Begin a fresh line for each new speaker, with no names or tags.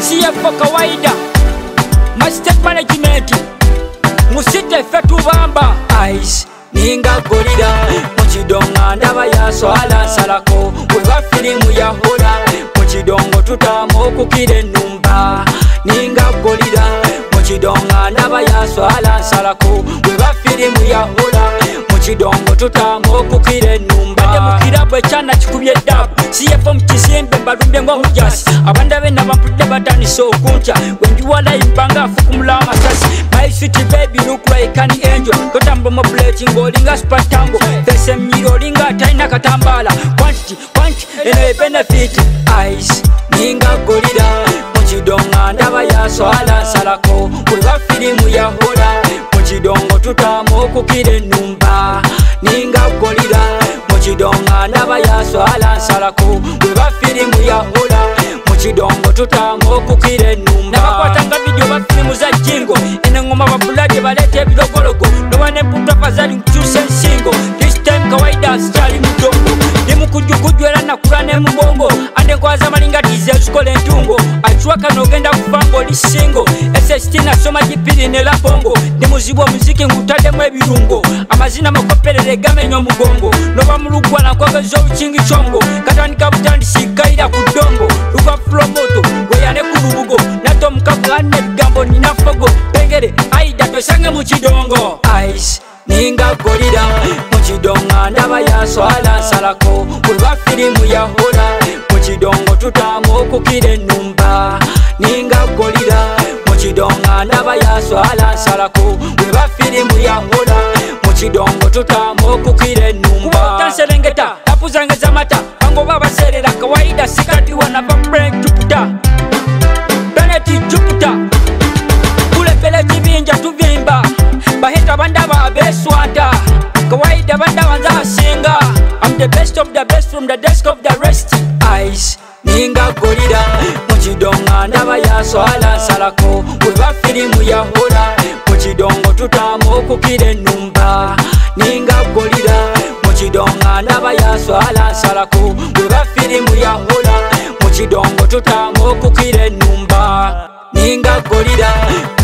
siyefo kawaida masitemanagement musite fetubamba ninga golira mukidonga ndaba yaswala nsalako weba firimu yahola mukidongo tutama okukira enumba ninga golira mukidonga ndaba yaswala nsalako weba firimu yahola mukidongo tutama okukira enumba mukirabu ekyana kikubye dab siyefa mukisimbe mbalumbyenga kujasi abanda bena bampulide batandise okuntya wenjuwala impanga afukumula amasasi maisiti bebi lukulaikani enjo totambula mubuleki ngaolinga supatango fese myiri olinga atalina katambala kwantiti kwanti eno ebenefit ice ningagolira mukidonga ndaba yaswala nsalako weba firimu yahola mukidongo tutamu okukira enumba ningagolira mukidongo anabayaswala nsalaku webafirimu yahula mukidongo tutanga okukira enumba nabakwatanga vidio bafirimu za jingo enengoma babuladi baleta ebirogologo nobanebutafa zali nkucyusa ensingo this time kawaida sikyali mudongo kujugujwera nakula ne mubongo ande nkwaza malinga tize zikola entungo achiwaka nogenda kuva ngoli singo sst nasoma jipiri ne labongo ndi muzibwa muziki ngutademu ebirungo amazina makoperere gamenya omugongo noba mulugwala nkwagezo luchingi chongo katandika buta ndisikaira ku dongo luva fulomoto weyane ku lubugo nato mukakane bigambo nina fogo pengere aida tosange mu chidongo ice ningagolira ndaba yaswala asalako bwelwa firimu yahola mu kidongo tutama okukira ennumba ningagolira mu kidonga ndaba yaswala asalako bwelwa firimu yahola mu kidongo tutama okukira ennumba the best of the best from the desk of the rest eyes ninga golira mukidonga ndaba yaswala salako bwe bafirimu yahola mukidongo tutama okukira enumba ninga golira mukidonga ndaba yaswala salako bwe bafirimu yahola mukidongo tutama okukira enumba ninga golira